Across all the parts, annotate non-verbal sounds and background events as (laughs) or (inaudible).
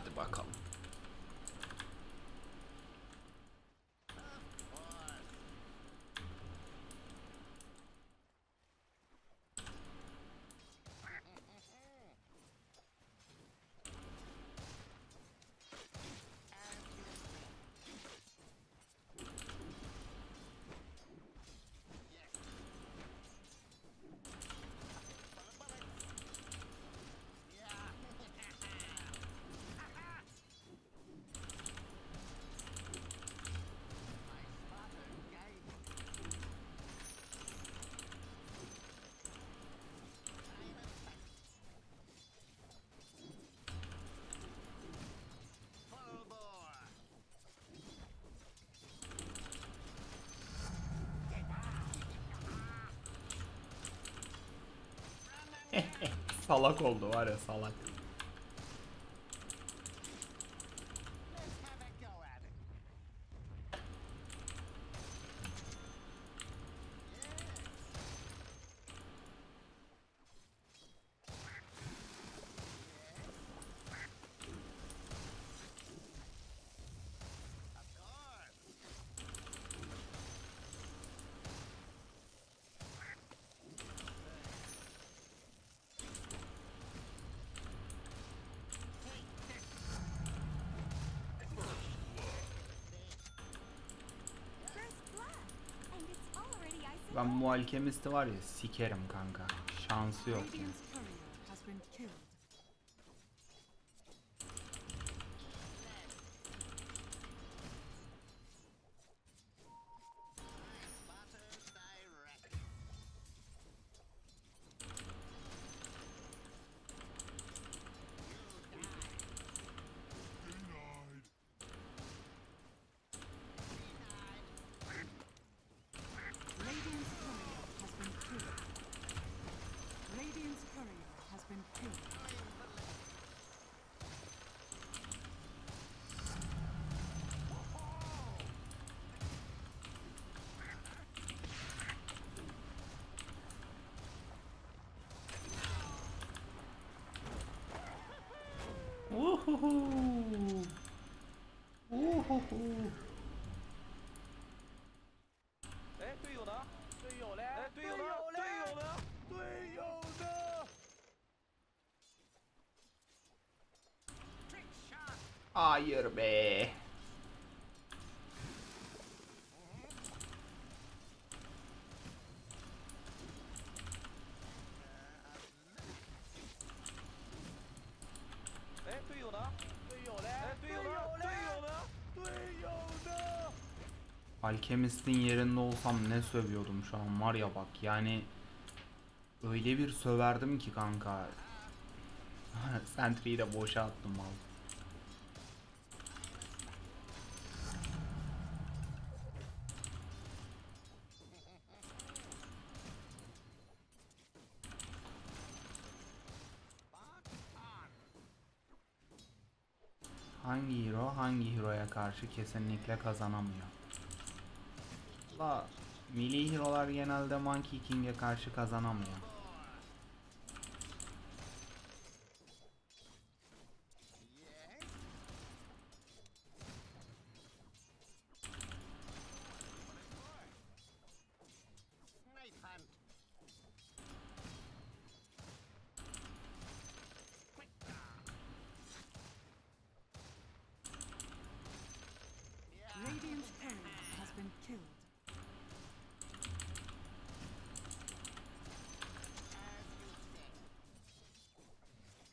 Hadi bakalım. Salak oldu var ya Ben bu alkemisti var ya sikerim kanka. Şansı yok ya. 哎，队友呢？队友嘞？哎，队友呢？队友呢？队友呢？Hayır be. 哎，Alkemistin yerinde olsam ne sövüyordum şu an var ya bak yani öyle bir söverdim ki kanka. (laughs) Sentry'yi de boşa attım vallahi. Hangi hero hangi hero'ya karşı kesinlikle kazanamıyor. Melee hero'lar genelde Monkey King'e karşı kazanamıyor.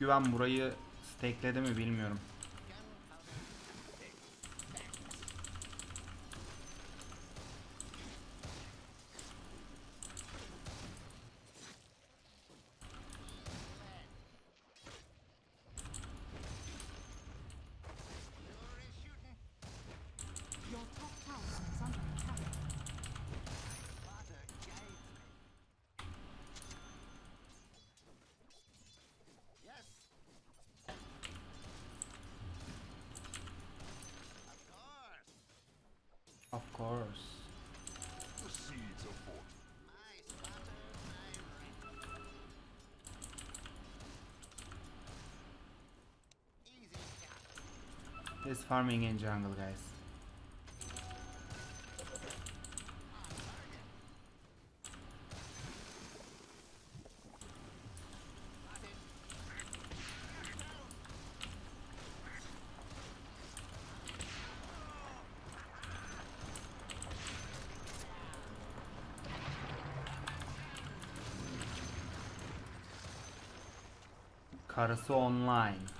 Güven burayı stackledi mi bilmiyorum. Is farming in jungle guys. Karısı online.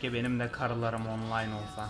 Keşke benim de karılarım online olsa.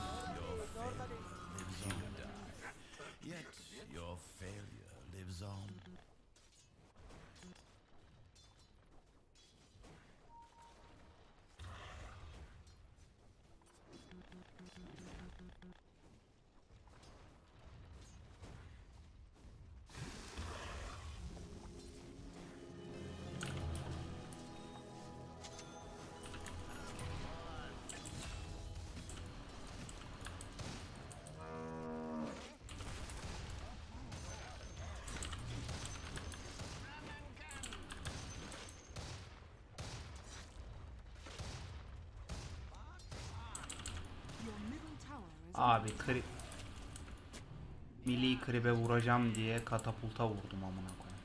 Kribe vuracağım diye katapulta vurdum amına koyayım.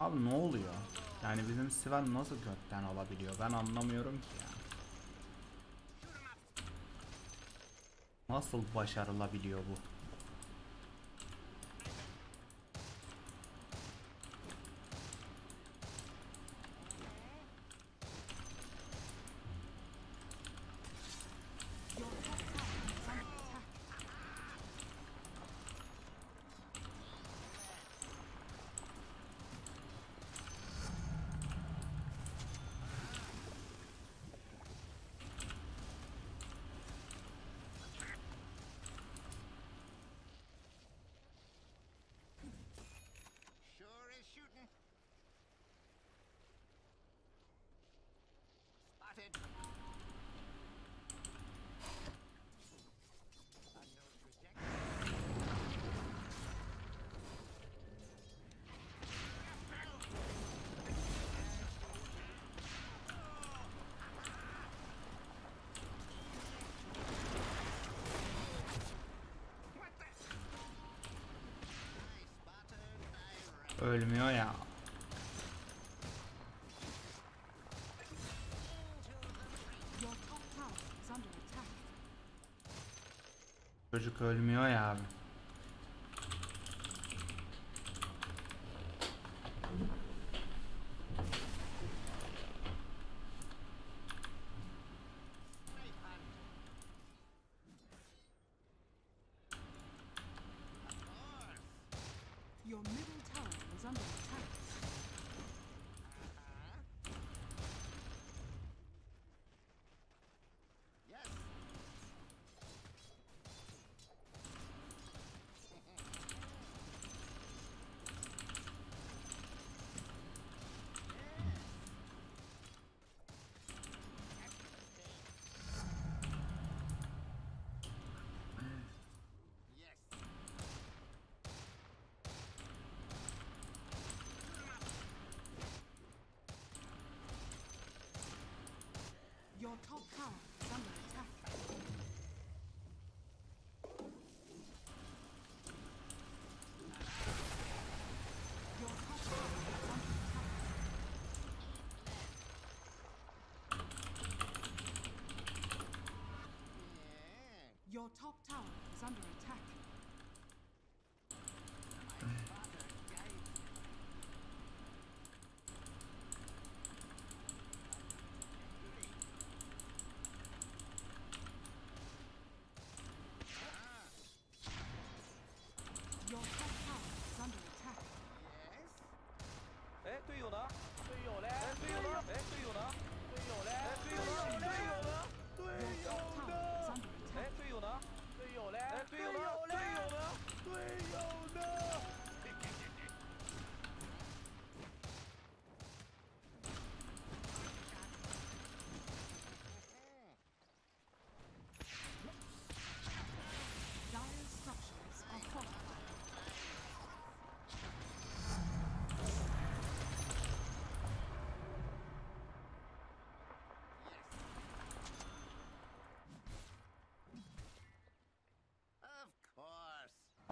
Abi ne oluyor? Yani bizim Sven nasıl gökten alabiliyor? Ben anlamıyorum ki ya. Nasıl başarılabiliyor bu? Çocuk ölmüyor ya abi. Snake top tower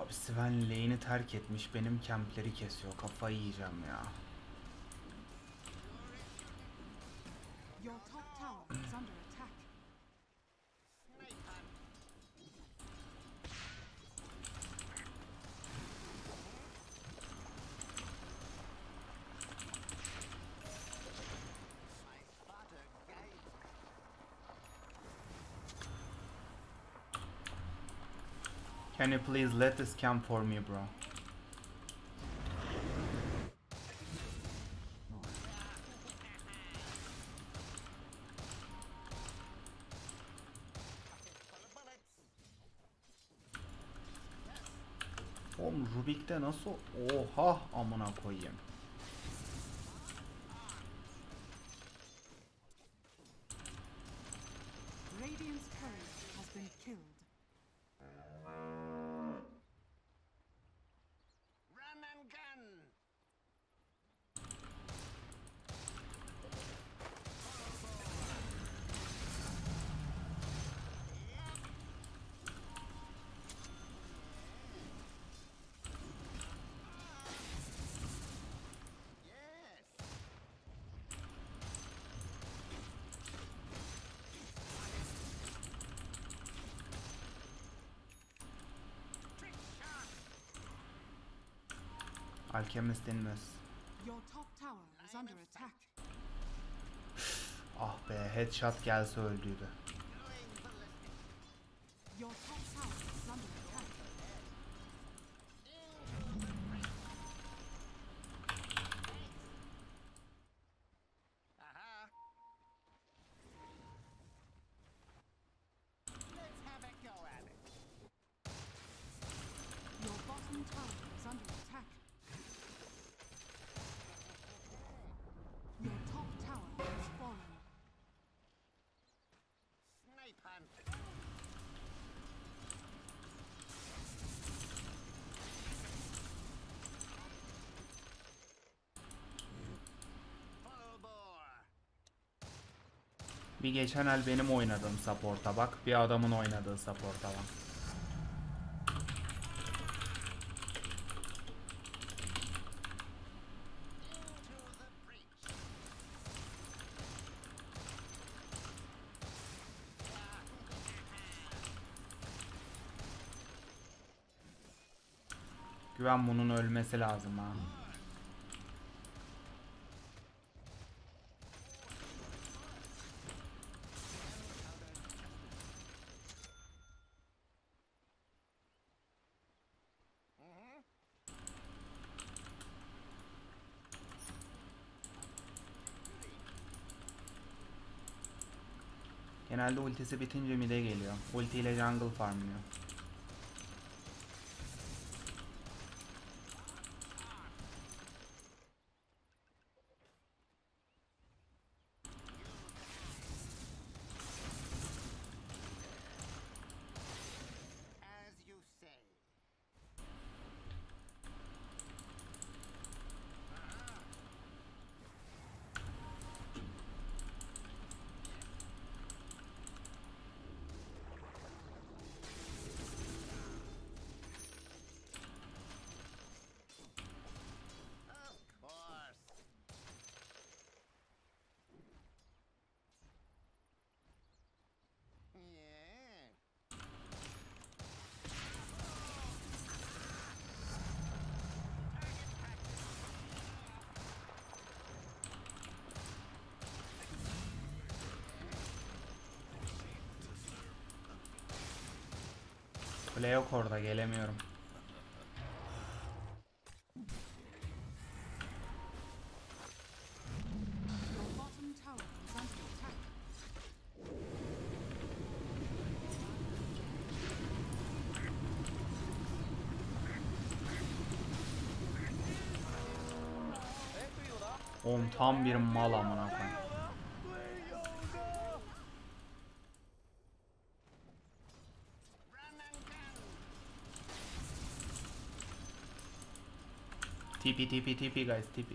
Abi Sven lane'i terk etmiş benim kempleri kesiyor kafayı yiyeceğim ya. Can you please let this camp for me bro? Oğlum Rubik'te nasıl? Oha amına koyayım. Under attack. Ah be headshot gelse öldüydü. Bir geçen el benim oynadığım support'a bak. Bir adamın oynadığı support'a bak. Güven bunun ölmesi lazım ha. Genelde ultisi bitince mid'e geliyor. Ultiyle jungle farmlıyor. As you say. Of course. Yeah. Kule yok orada gelemiyorum. Oğlum tam bir mal amına koyayım. TP TP TP guys TP.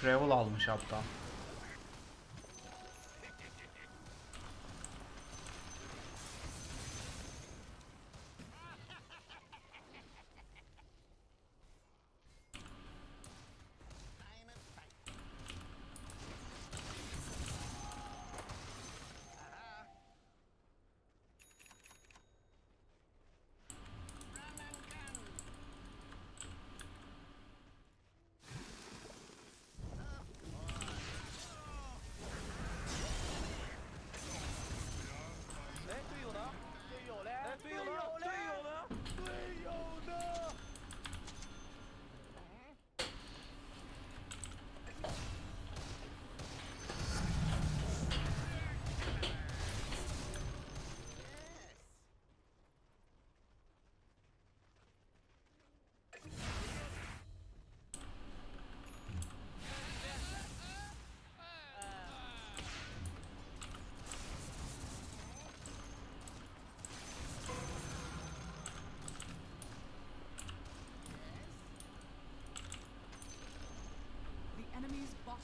Travel almış hatta.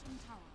bottom tower.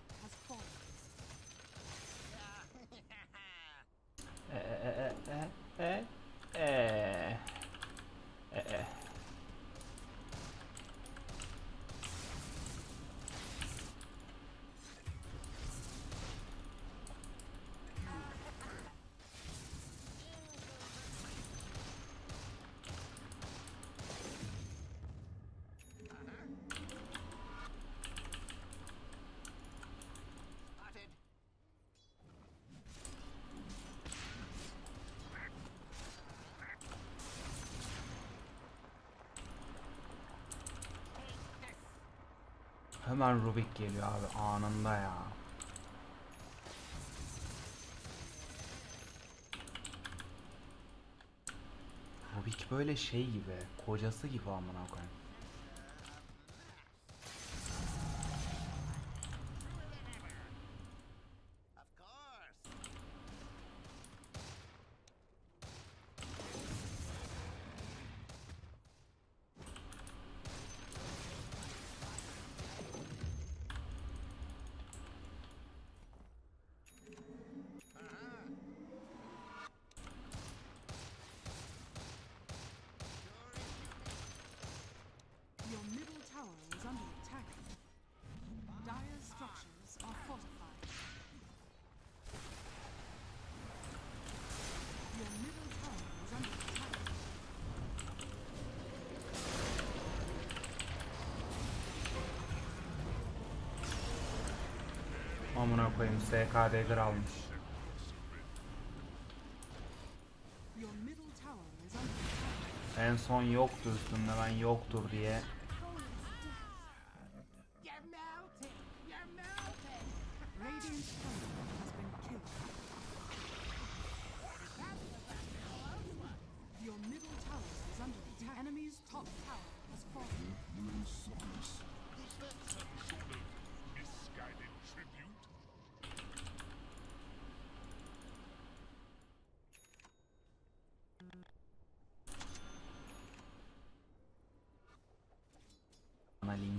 Hemen Rubik geliyor abi anında ya. Rubik böyle şey gibi, kocası gibi amına koyayım. koyayım SKD'ler almış. En son yoktu üstümde ben yoktur diye.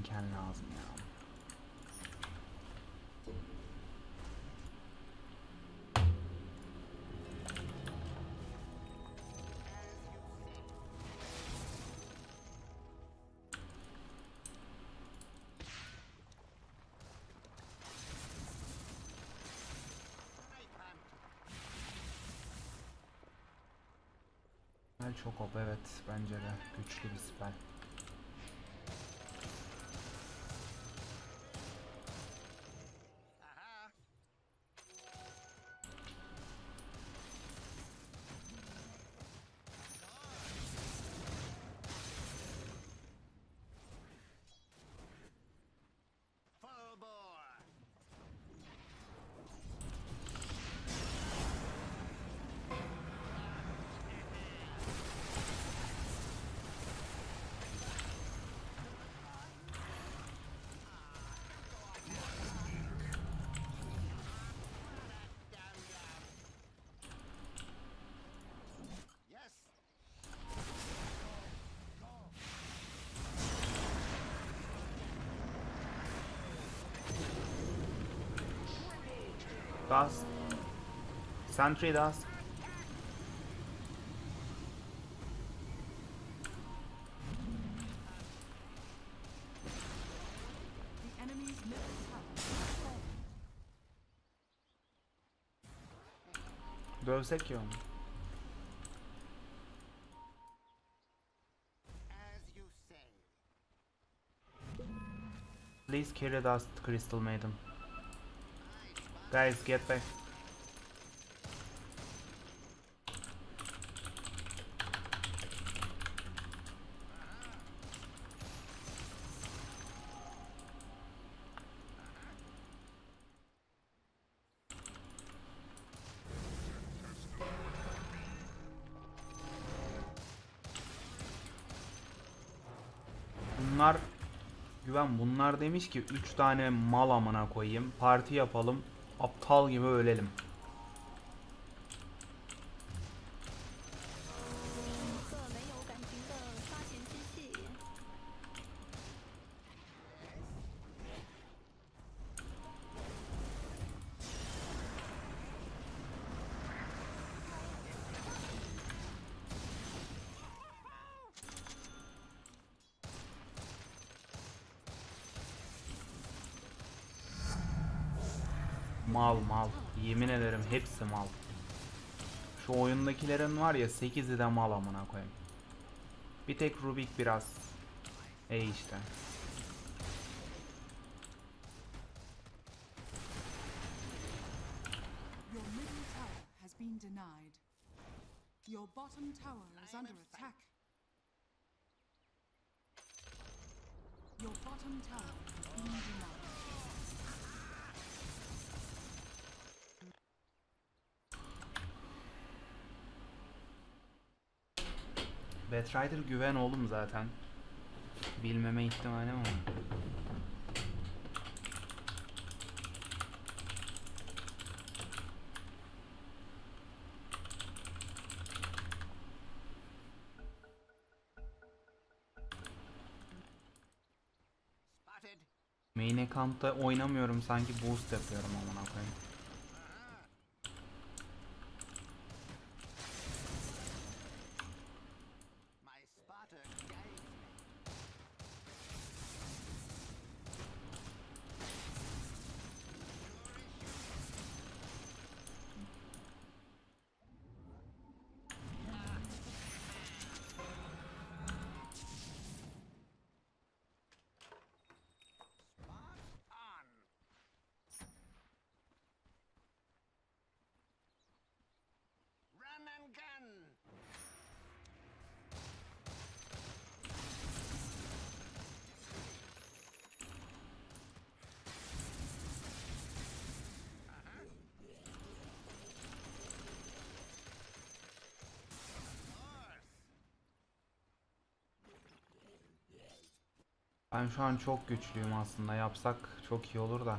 imkan lazım ya. Çok op evet bence de güçlü bir spell. Dust. Sentry dust. Dövsek ya onu. Please carry dust, Crystal Maiden. Guys, get back. Bunlar Güven bunlar demiş ki 3 tane mal amına koyayım. Parti yapalım. Aptal gibi ölelim. Mal. Şu oyundakilerin var ya 8'i de mal amına koyayım. Bir tek Rubik biraz. E işte. Your middle tower has been denied. Your bottom tower is under attack. Your bottom tower has been denied. Batrider güven oğlum zaten. Bilmeme ihtimalim var. Main account'ta oynamıyorum sanki boost yapıyorum amına koyayım. Ben şu an çok güçlüyüm aslında. Yapsak çok iyi olur da.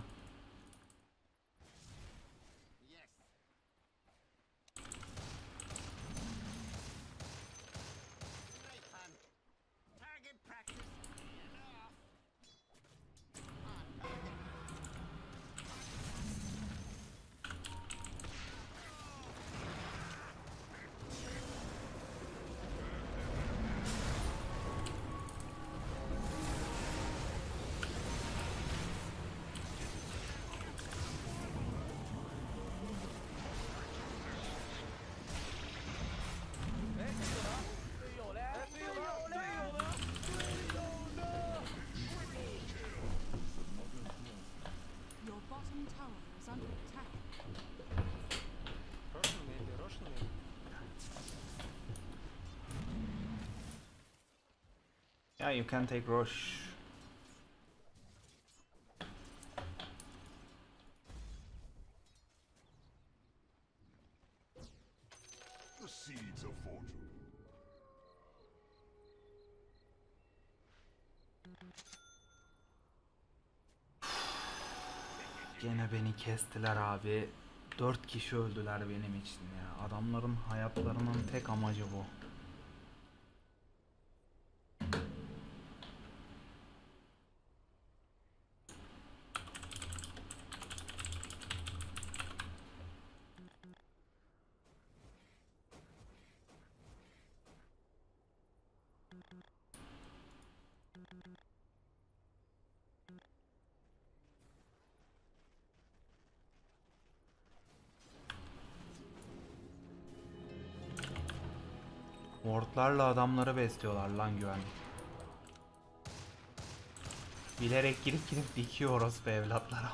Yeah, you can take Roche. The seeds of fortune. Gene beni kestiler abi. Dört kişi öldüler benim için ya. Adamların hayatlarının tek amacı bu. Wardlarla adamları besliyorlar lan güvenlik. Bilerek girip girip dikiyor orospu evlatlar (laughs)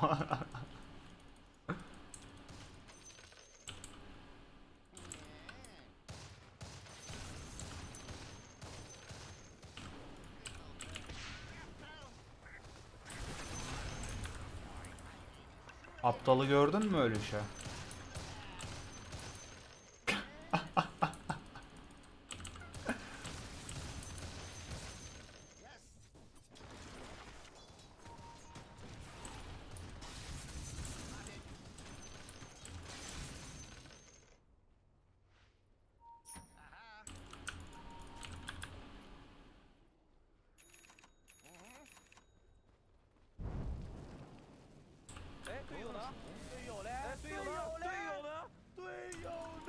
Aptalı gördün mü ölüşü?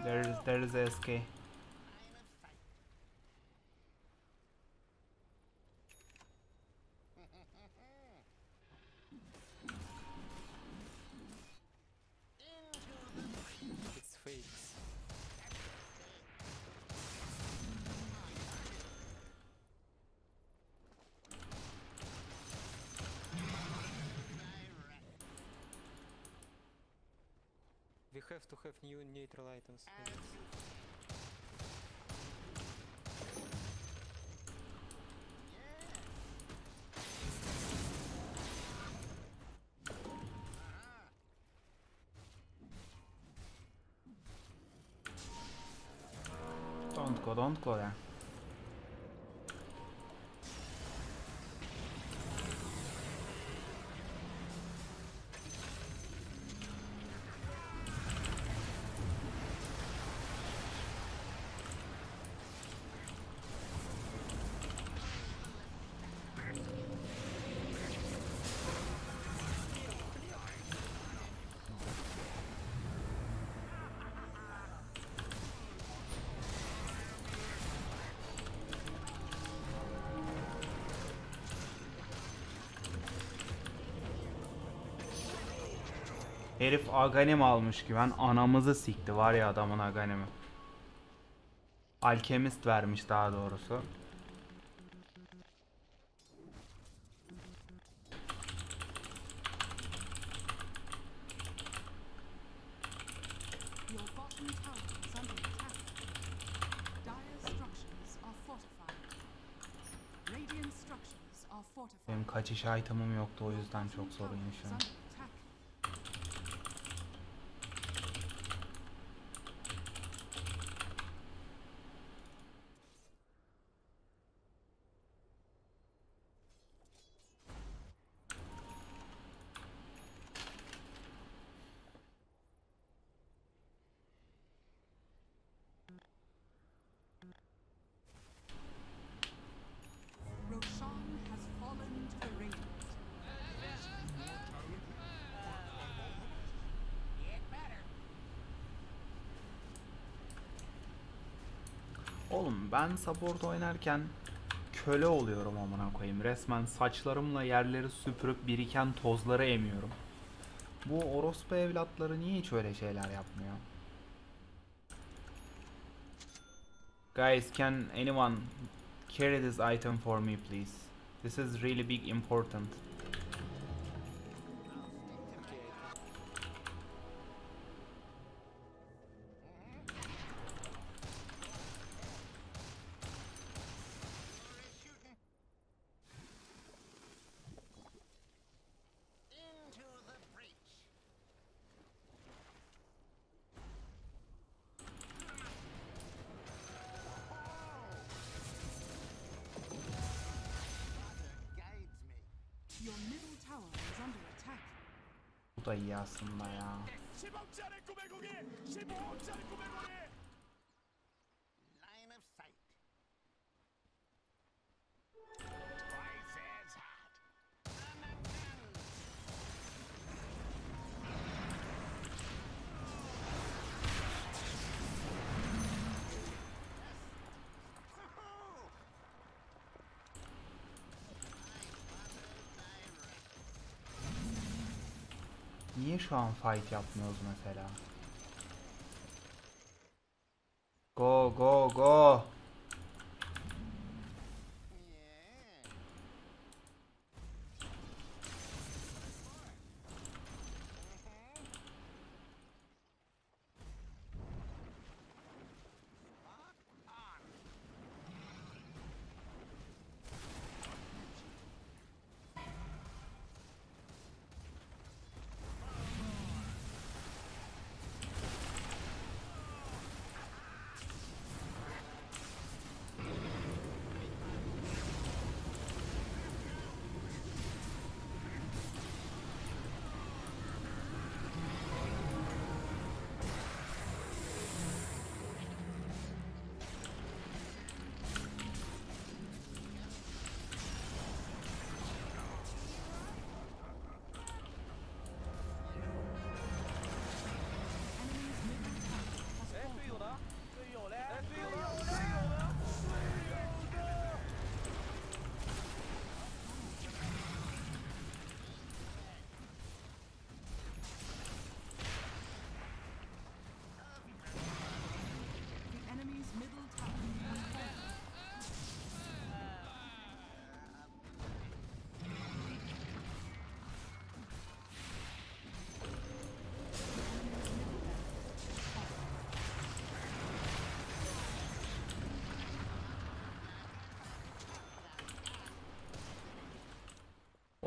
There is there is a SK. Have new neutral items. Don't go, don't go there. Herif Aghanim almış güven. Anamızı sikti var ya adamın Aghanim'i. Alkemist vermiş daha doğrusu. Benim kaçış item'ım yoktu o yüzden çok sorun yaşıyorum. Ben support oynarken köle oluyorum amına koyayım. Resmen saçlarımla yerleri süpürüp biriken tozları emiyorum. Bu orospu evlatları niye hiç öyle şeyler yapmıyor? Guys, can anyone carry this item for me please? This is really big important. Aslında ya. Şu an fight yapmıyoruz mesela? Go go go.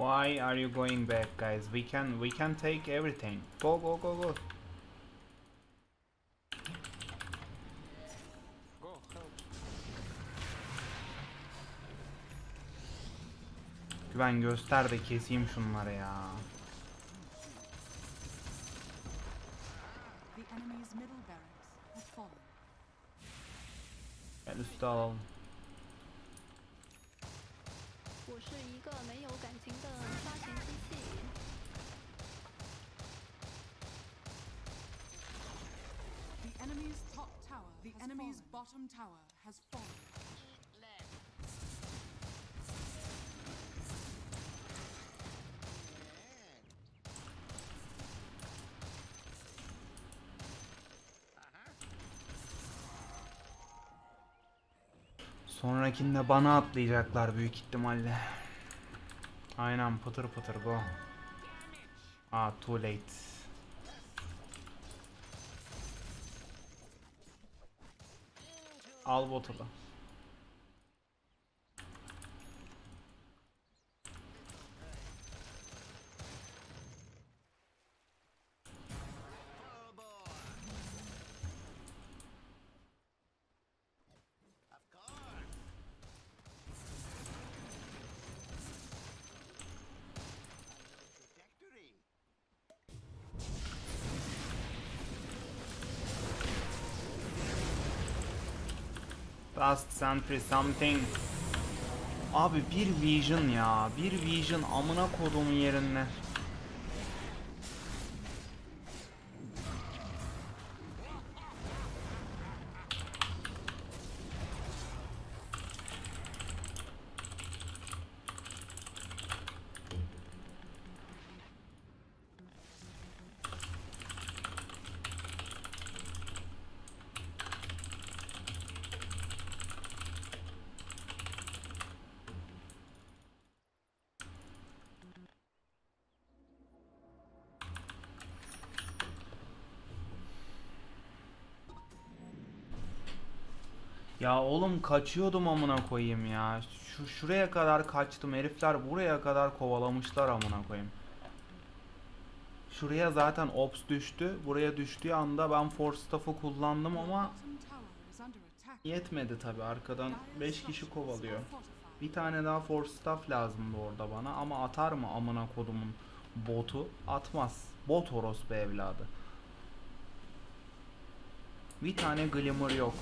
Why are you going back, guys? We can we can take everything. Go go go go. Go, help. Güven göster de keseyim şunları ya. The enemy's middle barracks has fallen. Gel üstü alalım. Bottom tower has fallen. Sonrakinde bana atlayacaklar büyük ihtimalle. Aynen pıtır pıtır go. Aa too late. Al botu da. Sentry something. Abi bir vision ya. Bir vision amına kodum yerine. Ya oğlum kaçıyordum amına koyayım ya. Şu şuraya kadar kaçtım. Herifler buraya kadar kovalamışlar amına koyayım. Şuraya zaten ops düştü. Buraya düştüğü anda ben force staff'ı kullandım ama yetmedi tabi. Arkadan Dire 5 kişi kovalıyor. Bir tane daha force staff lazımdı orada bana ama atar mı amına kodumun botu? Atmaz. Bot orospu evladı. Bir tane glimmer yok.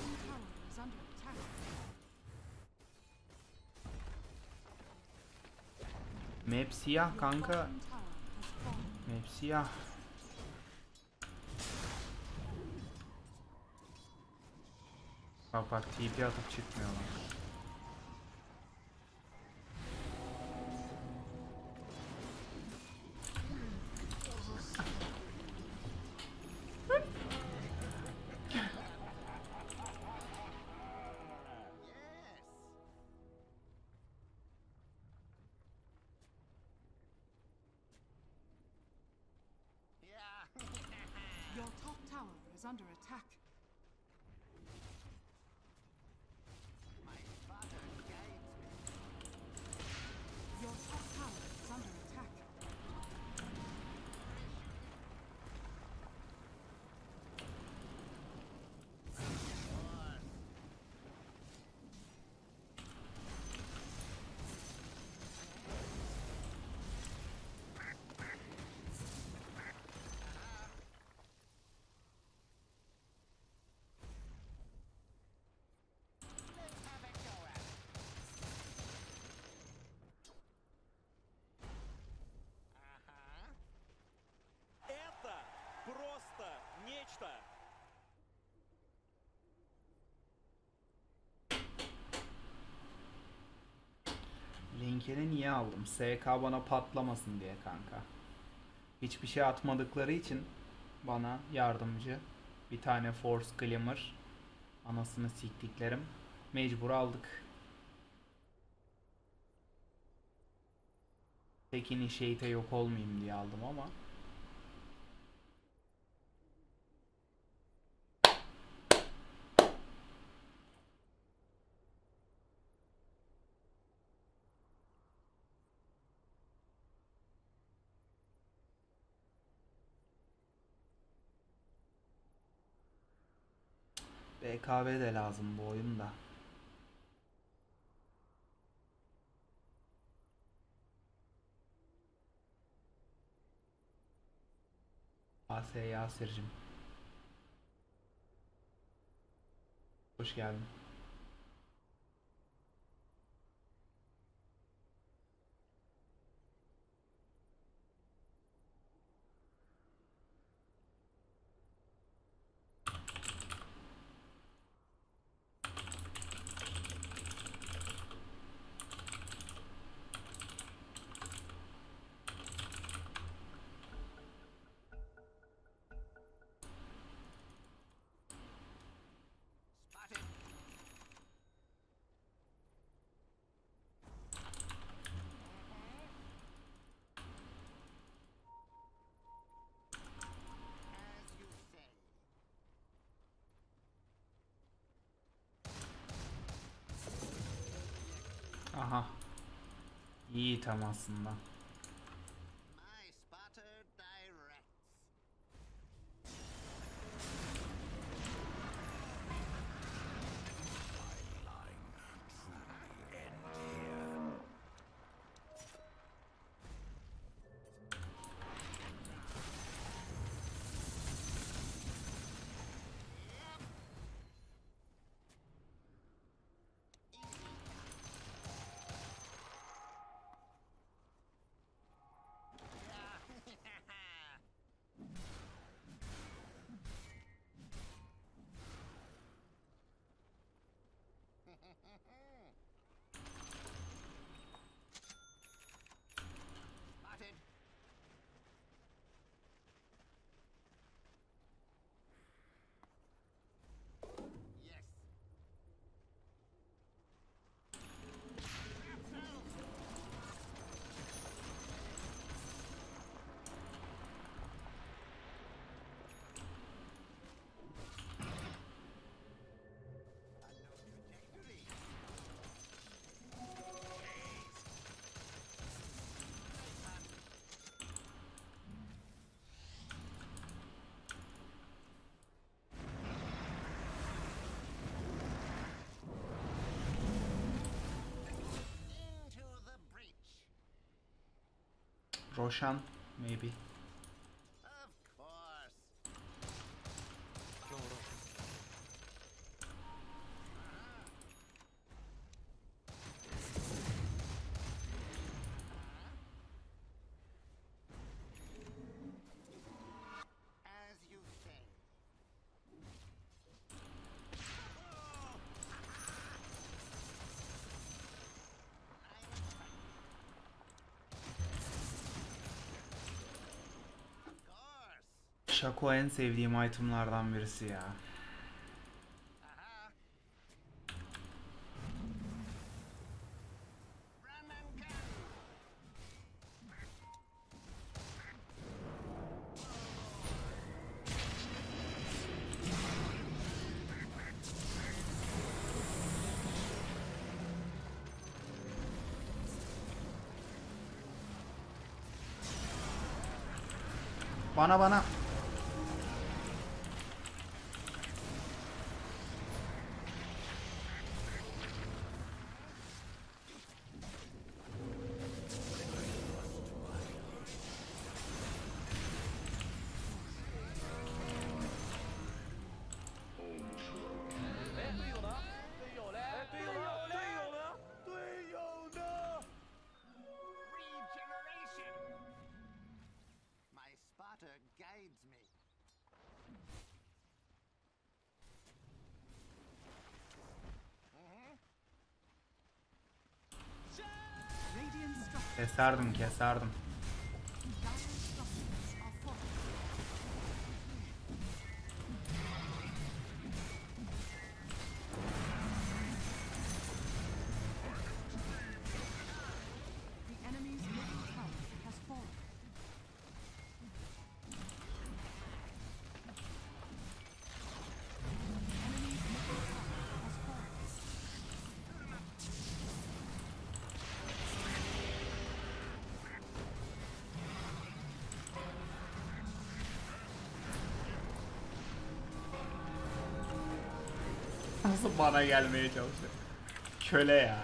Map siyah kanka. Map siyah. Bak bak TP atıp çıkmıyorlar. просто нечто. Linkini niye aldım? SK bana patlamasın diye kanka. Hiçbir şey atmadıkları için bana yardımcı. Bir tane Force Glimmer. Anasını siktiklerim. Mecbur aldık. Tek initiate yok olmayayım diye aldım ama. BKB de lazım bu oyunda. AS Yasir'cim. Hoş geldin. Aha. İyi tam aslında. Roshan maybe. Shaco en sevdiğim itemlardan birisi ya. Bana bana. Keserdim keserdim. Bana gelmeye çalışıyor? Köle ya.